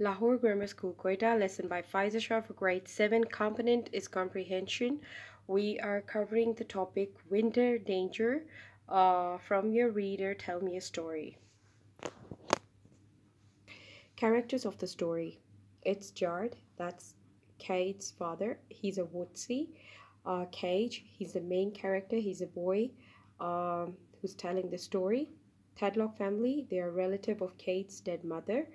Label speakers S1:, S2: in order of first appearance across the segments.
S1: Lahore Grammar School, Quetta, lesson by Faiza for grade 7. Component is comprehension. We are covering the topic winter danger. Uh, from your reader, tell me a story. Characters of the story. It's Jared, that's Cage's father. He's a woodsy. Uh, Cage, he's the main character. He's a boy um, who's telling the story. Tedlock family, they are relative of Cage's dead mother.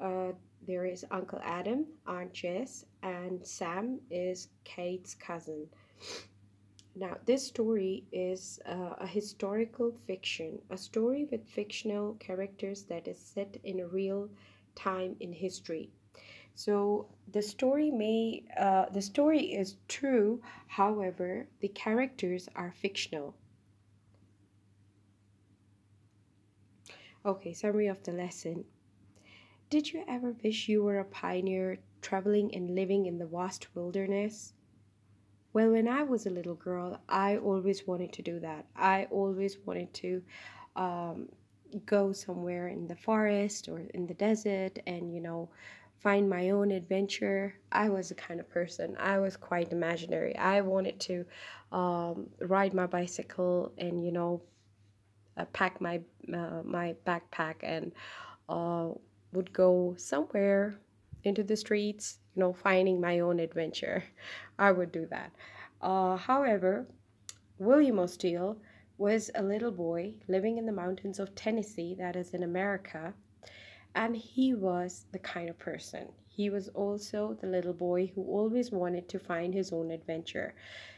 S1: Uh, there is Uncle Adam, Aunt Jess, and Sam is Cage's cousin. Now, this story is uh, a historical fiction, a story with fictional characters that is set in a real time in history. So the story may, uh, the story is true, however, the characters are fictional. Okay, summary of the lesson. Did you ever wish you were a pioneer traveling and living in the vast wilderness? Well, when I was a little girl, I always wanted to do that. I always wanted to um, go somewhere in the forest or in the desert and, you know, find my own adventure. I was the kind of person, I was quite imaginary. I wanted to um, ride my bicycle and, you know, uh, pack my uh, my backpack and uh, would go somewhere into the streets, you know, finding my own adventure. I would do that. Uh, however, William O. Steele was a little boy living in the mountains of Tennessee, that is in America, and he was the kind of person. He was also the little boy who always wanted to find his own adventure.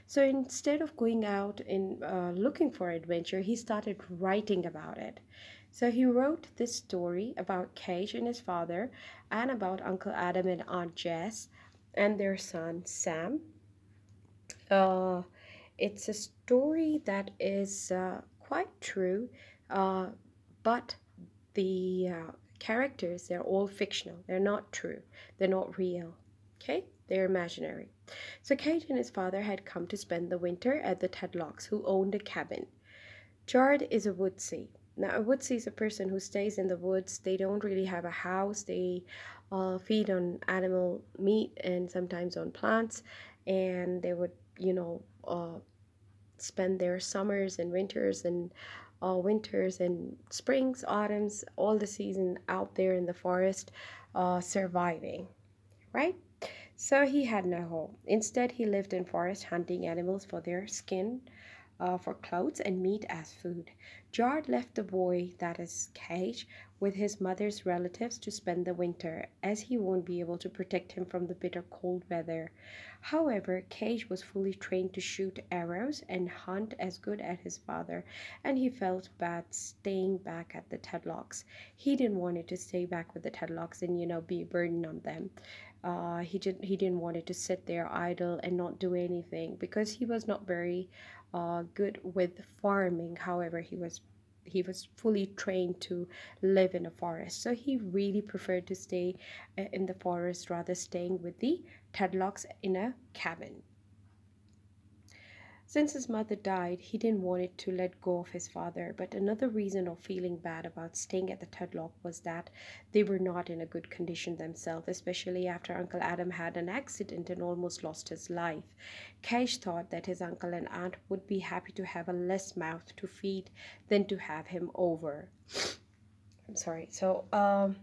S1: So instead of going out and uh, looking for adventure, he started writing about it. So he wrote this story about Cage and his father, and about Uncle Adam and Aunt Jess, and their son Sam. Uh, it's a story that is uh, quite true, uh, but the uh, characters they're all fictional. They're not true. They're not real. Okay, they're imaginary. So Cage and his father had come to spend the winter at the Tedlocks, who owned a cabin. Jared is a woodsy. Now, a woodsy is a person who stays in the woods. They don't really have a house. They uh, feed on animal meat and sometimes on plants. And they would, you know, uh, spend their summers and winters and uh, winters and springs, autumns, all the season out there in the forest uh, surviving, right? So he had no home. Instead, he lived in forest hunting animals for their skin, uh, for clothes, and meat as food. Jared left the boy, that is Cage, with his mother's relatives to spend the winter, as he won't be able to protect him from the bitter cold weather. However, Cage was fully trained to shoot arrows and hunt as good as his father, and he felt bad staying back at the Tedlocks. He didn't want to stay back with the Tedlocks and, you know, be a burden on them uh, he didn't he didn't want it to sit there idle and not do anything because he was not very uh, good with farming. However he was he was fully trained to live in a forest. So he really preferred to stay uh, in the forest rather staying with the tedlocks in a cabin since his mother died, he didn't want it to let go of his father, but another reason of feeling bad about staying at the Tedlock was that they were not in a good condition themselves, especially after Uncle Adam had an accident and almost lost his life. Cage thought that his uncle and aunt would be happy to have a less mouth to feed than to have him over. I'm sorry. So, um,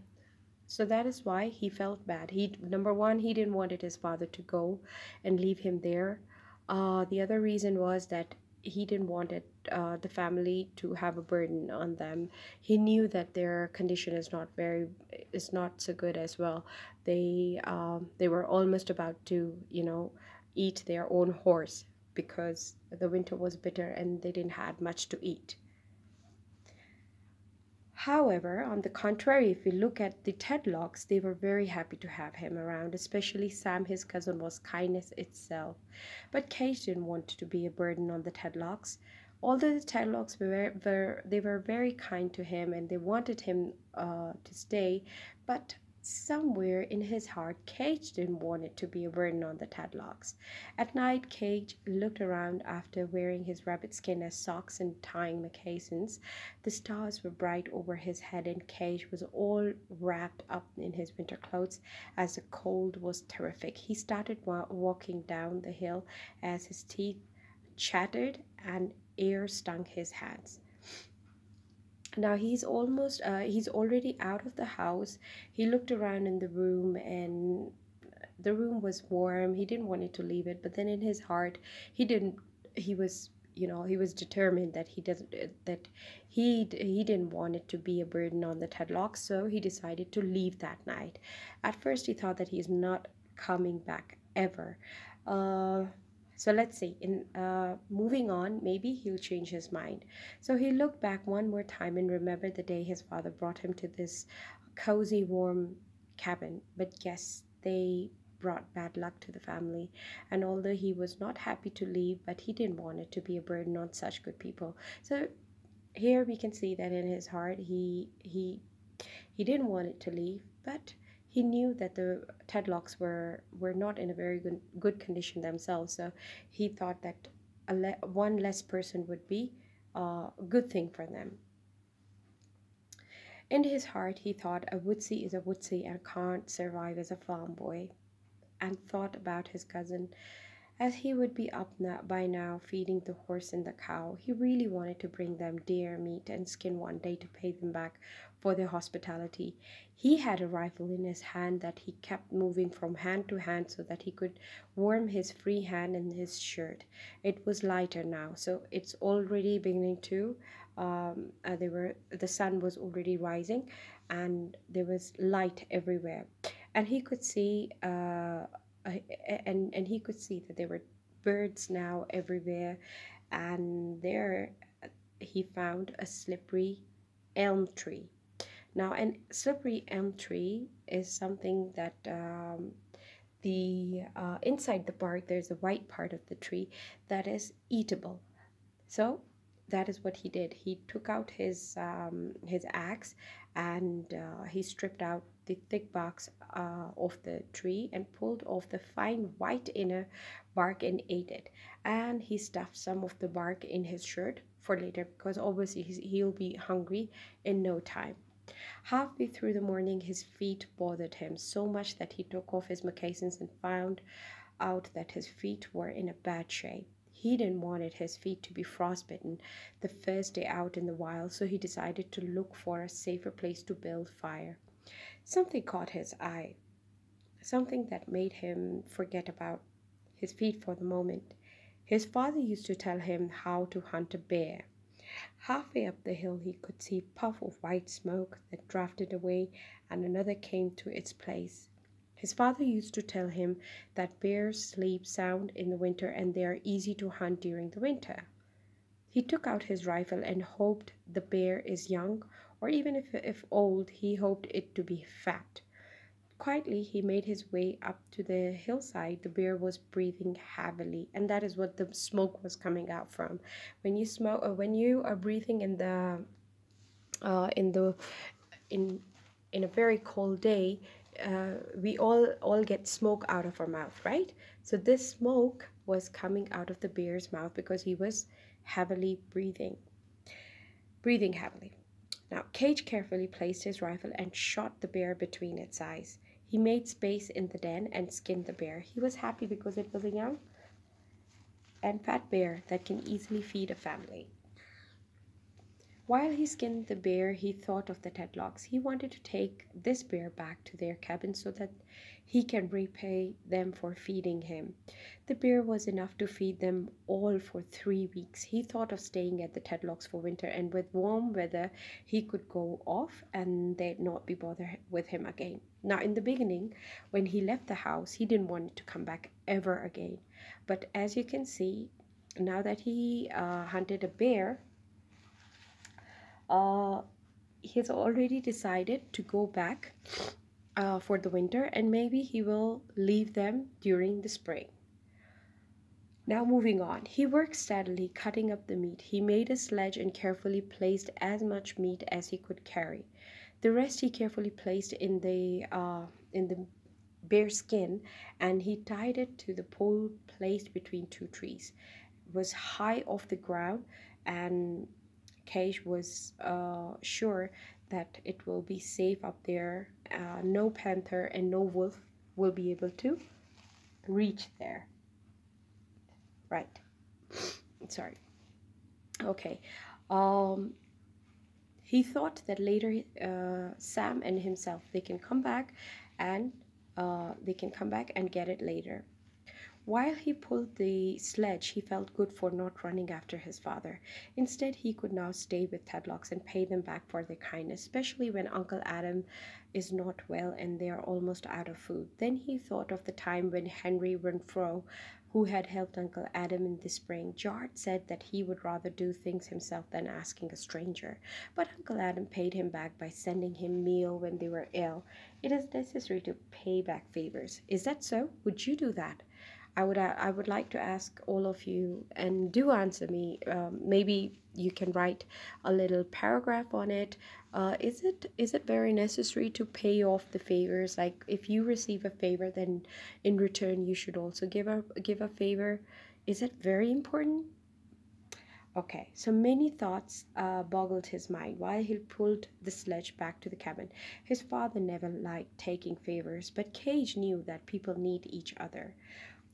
S1: so that is why he felt bad. He number one, he didn't wanted his father to go and leave him there uh, the other reason was that he didn't want it, uh, the family to have a burden on them. He knew that their condition is not very is not so good as well. They um, they were almost about to you know eat their own horse because the winter was bitter and they didn't had much to eat. However, on the contrary, if we look at the Tedlocks, they were very happy to have him around, especially Sam, his cousin, was kindness itself. But Cage didn't want to be a burden on the Tedlocks. Although the Tedlocks were, were they were very kind to him and they wanted him uh, to stay, but somewhere in his heart, Cage didn't want it to be a burden on the Tedlocks. At night, Cage looked around after wearing his rabbit skin as socks and tying moccasins. The stars were bright over his head, and Cage was all wrapped up in his winter clothes as the cold was terrific. He started wa- walking down the hill as his teeth chattered and air stung his hands now he's almost uh, he's already out of the house. He looked around in the room and the room was warm. He didn't want it to leave it but then in his heart he didn't he was you know he was determined that he doesn't that he he didn't want it to be a burden on the tedlock so he decided to leave that night. At first he thought that he's not coming back ever. Uh so let's see, in uh, moving on, maybe he'll change his mind. So he looked back one more time and remembered the day his father brought him to this cozy, warm cabin. But yes, they brought bad luck to the family. And although he was not happy to leave, but he didn't want it to be a burden on such good people. So here we can see that in his heart, he he he didn't want it to leave, but he knew that the Tedlocks were were not in a very good good condition themselves. So he thought that a le- one less person would be a good thing for them. In his heart, he thought a woodsy is a woodsy and can't survive as a farm boy, and thought about his cousin as he would be up now, by now feeding the horse and the cow. He really wanted to bring them deer meat and skin one day to pay them back for their hospitality. He had a rifle in his hand that he kept moving from hand to hand so that he could warm his free hand in his shirt. It was lighter now, so it's already beginning to. Um, uh, they were the sun was already rising, and there was light everywhere, and he could see. Uh, and and he could see that there were birds now everywhere, and there he found a slippery elm tree now, a slippery elm tree is something that um, the uh, inside the bark there's a white part of the tree that is eatable. So that is what he did. He took out his um, his axe and uh, he stripped out the thick bark uh, of the tree and pulled off the fine white inner bark and ate it. And he stuffed some of the bark in his shirt for later because obviously he'll be hungry in no time. Halfway through the morning, his feet bothered him so much that he took off his moccasins and found out that his feet were in a bad shape. He didn't want his feet to be frostbitten the first day out in the wild, so he decided to look for a safer place to build fire. Something caught his eye, something that made him forget about his feet for the moment. His father used to tell him how to hunt a bear. Halfway up the hill he could see a puff of white smoke that drifted away and another came to its place. His father used to tell him that bears sleep sound in the winter and they are easy to hunt during the winter. He took out his rifle and hoped the bear is young, or even if, if old, he hoped it to be fat. Quietly, he made his way up to the hillside. The bear was breathing heavily, and that is what the smoke was coming out from. When you smoke, uh, when you are breathing in the, uh, in the, in, in a very cold day, uh, we all all get smoke out of our mouth, right? So this smoke was coming out of the bear's mouth because he was heavily breathing, breathing heavily. Now, Cage carefully placed his rifle and shot the bear between its eyes. He made space in the den and skinned the bear. He was happy because it was a young and fat bear that can easily feed a family. While he skinned the bear, he thought of the Tedlocks. He wanted to take this bear back to their cabin so that he can repay them for feeding him. The bear was enough to feed them all for three weeks. He thought of staying at the Tedlocks for winter, and with warm weather, he could go off and they'd not be bothered with him again. Now, in the beginning, when he left the house, he didn't want to come back ever again. But as you can see, now that he uh, hunted a bear, uh, he's already decided to go back uh, for the winter and maybe he will leave them during the spring. Now, moving on, he worked steadily cutting up the meat. He made a sledge and carefully placed as much meat as he could carry. The rest he carefully placed in the uh, in the bear skin, and he tied it to the pole placed between two trees. It was high off the ground, and Cage was uh, sure that it will be safe up there. Uh, no panther and no wolf will be able to reach there. Right. Sorry. Okay. Um, he thought that later uh, Sam and himself they can come back and uh, they can come back and get it later. While he pulled the sledge, he felt good for not running after his father. Instead, he could now stay with Tedlocks and pay them back for their kindness, especially when Uncle Adam is not well and they are almost out of food. Then he thought of the time when Henry Renfro who had helped Uncle Adam in the spring, Jared said that he would rather do things himself than asking a stranger. But Uncle Adam paid him back by sending him meal when they were ill. It is necessary to pay back favors. Is that so? Would you do that? I would uh, I would like to ask all of you and do answer me. Um, maybe you can write a little paragraph on it. Uh, is it is it very necessary to pay off the favors? Like if you receive a favor, then in return you should also give a give a favor. Is it very important? Okay, so many thoughts uh, boggled his mind while he pulled the sledge back to the cabin. His father never liked taking favors, but Cage knew that people need each other.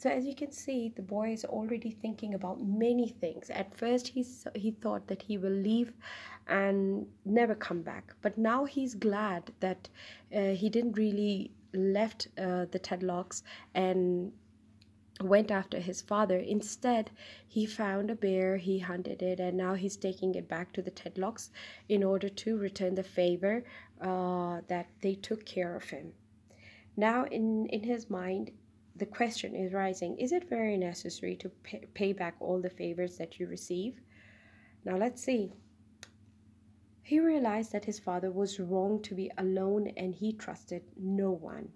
S1: So as you can see, the boy is already thinking about many things. At first, he he thought that he will leave and never come back, but now he's glad that uh, he didn't really left uh, the Tedlocks and went after his father. Instead, he found a bear, he hunted it, and now he's taking it back to the Tedlocks in order to return the favor uh, that they took care of him. Now, in, in his mind, the question is rising is it very necessary to pay, pay back all the favors that you receive? Now let's see. He realized that his father was wrong to be alone and he trusted no one.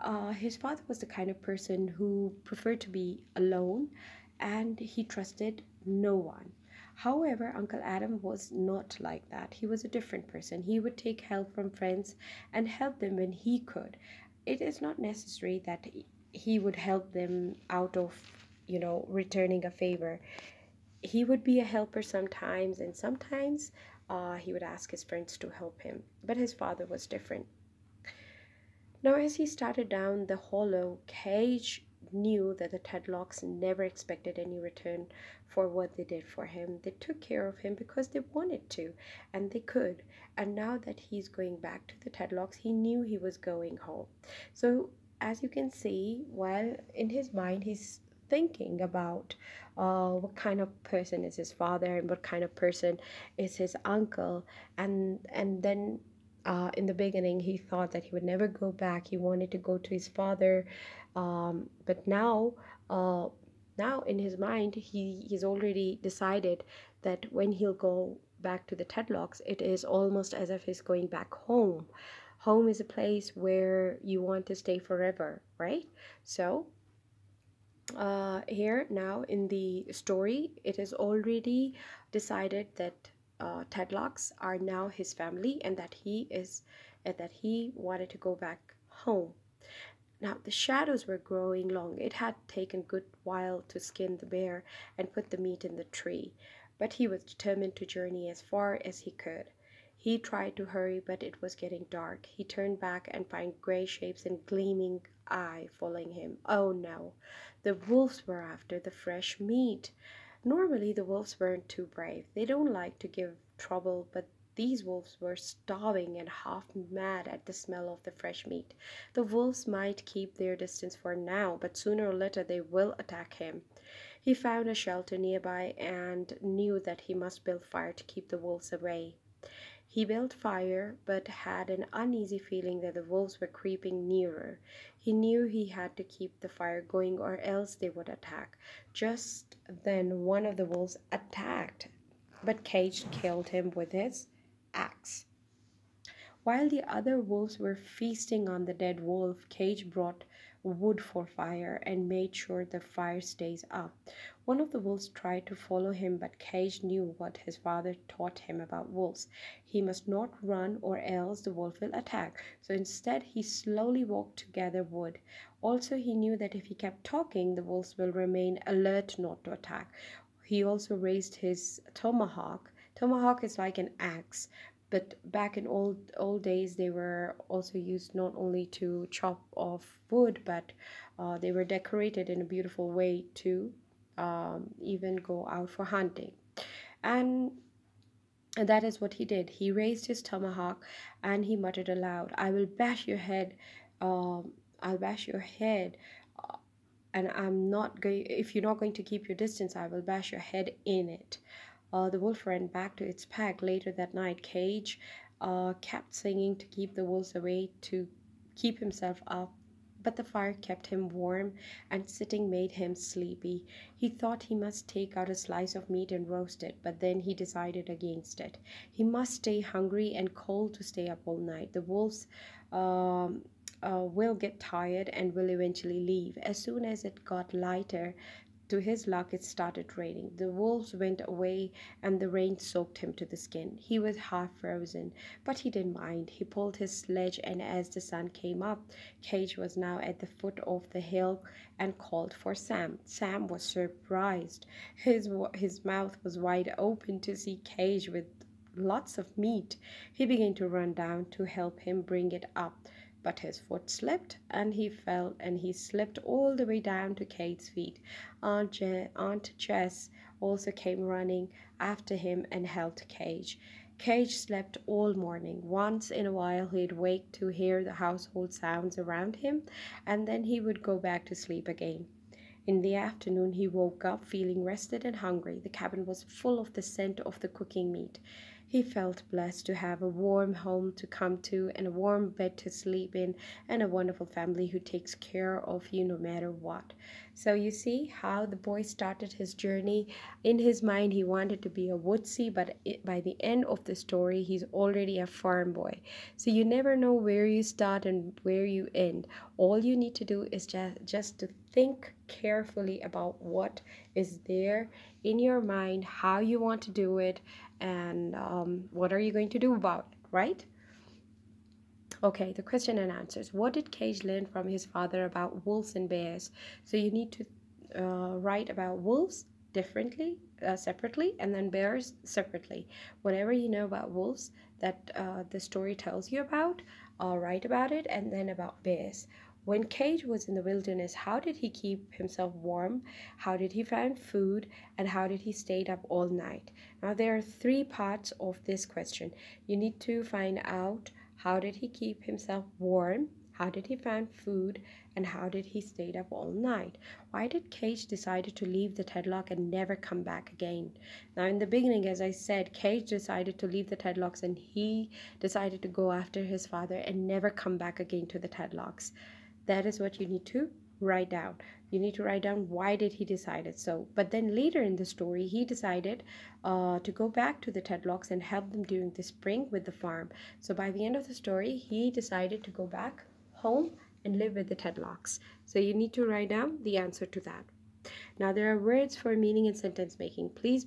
S1: Uh, his father was the kind of person who preferred to be alone and he trusted no one. However, Uncle Adam was not like that. He was a different person. He would take help from friends and help them when he could it is not necessary that he would help them out of you know returning a favor. He would be a helper sometimes and sometimes uh, he would ask his friends to help him but his father was different. Now as he started down the hollow cage knew that the Tedlocks never expected any return for what they did for him. They took care of him because they wanted to, and they could. And now that he's going back to the Tedlocks, he knew he was going home. So, as you can see, while in his mind he's thinking about uh, what kind of person is his father and what kind of person is his uncle, and and then uh, in the beginning he thought that he would never go back. He wanted to go to his father um, but now uh, now in his mind he he's already decided that when he'll go back to the Tedlocks it is almost as if he's going back home. Home is a place where you want to stay forever right? So uh, here now in the story it is already decided that uh, Tedlocks are now his family and that he is and that he wanted to go back home now the shadows were growing long. It had taken good while to skin the bear and put the meat in the tree, but he was determined to journey as far as he could. He tried to hurry, but it was getting dark. He turned back and found gray shapes and gleaming eye following him. Oh no, the wolves were after the fresh meat. Normally the wolves weren't too brave. They don't like to give trouble, but these wolves were starving and half mad at the smell of the fresh meat. The wolves might keep their distance for now, but sooner or later they will attack him. He found a shelter nearby and knew that he must build fire to keep the wolves away. He built fire, but had an uneasy feeling that the wolves were creeping nearer. He knew he had to keep the fire going or else they would attack. Just then one of the wolves attacked, but Cage killed him with his axe. While the other wolves were feasting on the dead wolf, Cage brought wood for fire and made sure the fire stays up. One of the wolves tried to follow him, but Cage knew what his father taught him about wolves. He must not run or else the wolf will attack. So instead, he slowly walked to gather wood. Also, he knew that if he kept talking, the wolves will remain alert not to attack. He also raised his tomahawk. Tomahawk is like an axe, but back in old old days they were also used not only to chop off wood but uh, they were decorated in a beautiful way to um, even go out for hunting and that is what he did he raised his tomahawk and he muttered aloud i will bash your head um, i'll bash your head uh, and i'm not going if you're not going to keep your distance i will bash your head in it uh, the wolf ran back to its pack later that night. Cage uh, kept singing to keep the wolves away, to keep himself up. But the fire kept him warm, and sitting made him sleepy. He thought he must take out a slice of meat and roast it, but then he decided against it. He must stay hungry and cold to stay up all night. The wolves um, uh, will get tired and will eventually leave. As soon as it got lighter, to his luck, it started raining. The wolves went away and the rain soaked him to the skin. He was half frozen, but he didn't mind. He pulled his sledge, and as the sun came up, Cage was now at the foot of the hill and called for Sam. Sam was surprised. His, his mouth was wide open to see Cage with lots of meat. He began to run down to help him bring it up but his foot slipped and he fell and he slipped all the way down to Cage's feet. Aunt, Je- Aunt Jess also came running after him and held Cage. Cage slept all morning. Once in a while, he'd wake to hear the household sounds around him, and then he would go back to sleep again. In the afternoon, he woke up feeling rested and hungry. The cabin was full of the scent of the cooking meat. He felt blessed to have a warm home to come to and a warm bed to sleep in and a wonderful family who takes care of you no matter what. So you see how the boy started his journey. In his mind, he wanted to be a woodsy, but it, by the end of the story, he's already a farm boy. So you never know where you start and where you end. All you need to do is just, just to think carefully about what is there in your mind, how you want to do it, and um, what are you going to do about it, right? Okay, the question and answers. What did Cage learn from his father about wolves and bears? So you need to uh, write about wolves differently, uh, separately, and then bears separately. Whatever you know about wolves that uh, the story tells you about, uh, write about it, and then about bears. When Cage was in the wilderness, how did he keep himself warm? How did he find food? And how did he stay up all night? Now, there are three parts of this question. You need to find out how did he keep himself warm? How did he find food? And how did he stay up all night? Why did Cage decided to leave the Tedlock and never come back again? Now, in the beginning, as I said, Cage decided to leave the Tedlocks and he decided to go after his father and never come back again to the Tedlocks that is what you need to write down. You need to write down why did he decide it. So but then later in the story he decided uh, to go back to the tedlocks and help them during the spring with the farm. So by the end of the story he decided to go back home and live with the tedlocks. So you need to write down the answer to that. Now there are words for meaning and sentence making. Please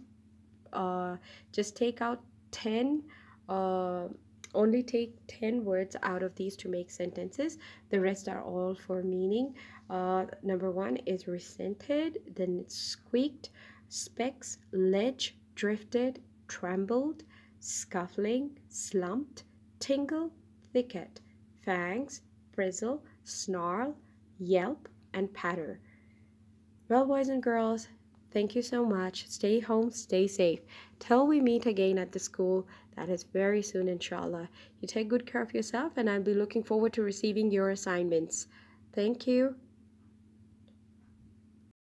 S1: uh, just take out 10 uh, only take 10 words out of these to make sentences. The rest are all for meaning. Uh, number one is resented, then squeaked, specks, ledge, drifted, trembled, scuffling, slumped, tingle, thicket, fangs, frizzle, snarl, yelp, and patter. Well, boys and girls, thank you so much. Stay home, stay safe. Till we meet again at the school, that is very soon, inshallah. You take good care of yourself, and I'll be looking forward to receiving your assignments. Thank you.